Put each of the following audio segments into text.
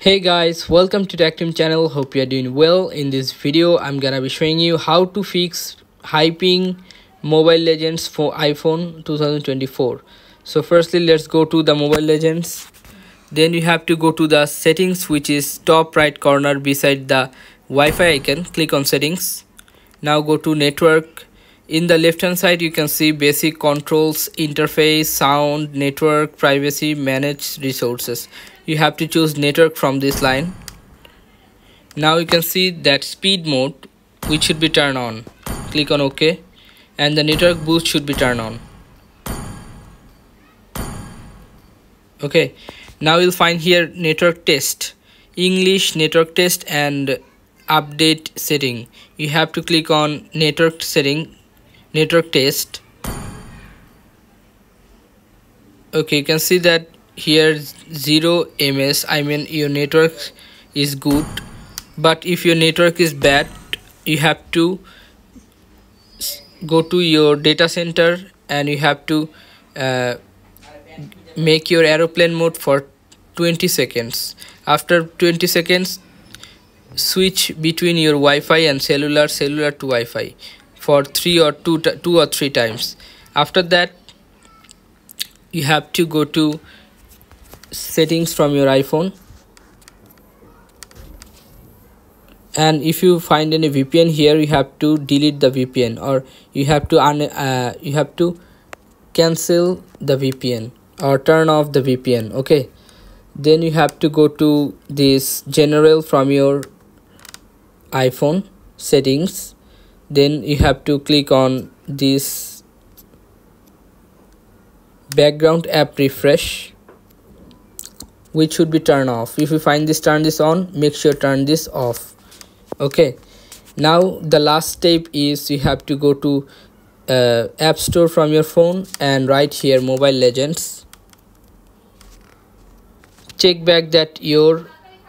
hey guys welcome to Tactim channel. Hope you are doing well. In this video i'm gonna be showing you how to fix high ping mobile legends for iphone 2024 so firstly let's go to the mobile legends. Then you have to go to the settings which is top right corner beside the wi-fi icon. Click on settings. Now go to network in the left hand side you can see basic controls interface sound network privacy manage resources. You have to choose network from this line. Now you can see that speed mode which should be turned on. Click on ok. And the network boost should be turned on. Okay now you'll find here network test english network test and update setting. You have to click on network setting network test. Okay you can see that here 0 ms i mean your network is good. But if your network is bad you have to go to your data center and you have to uh, make your aeroplane mode for 20 seconds. After 20 seconds switch between your wi-fi and cellular cellular to wi-fi for three or two two or three times. After that you have to go to settings from your iphone. And if you find any vpn here you have to delete the vpn or you have to un uh, you have to cancel the vpn or turn off the vpn okay? Then you have to go to this general from your iphone settings then you have to click on this background app refresh which should be turned off. If you find this turn this on make sure turn this off. Okay. Now the last step is you have to go to uh, app store from your phone and write here mobile legends. Check back that your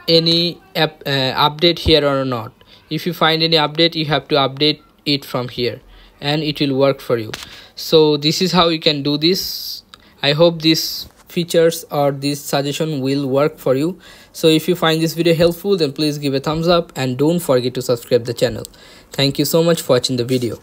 any app uh, update here or not. If you find any update you have to update it from here and it will work for you. So this is how you can do this. I hope these features or this suggestion will work for you. So if you find this video helpful then please give a thumbs up and don't forget to subscribe the channel. Thank you so much for watching the video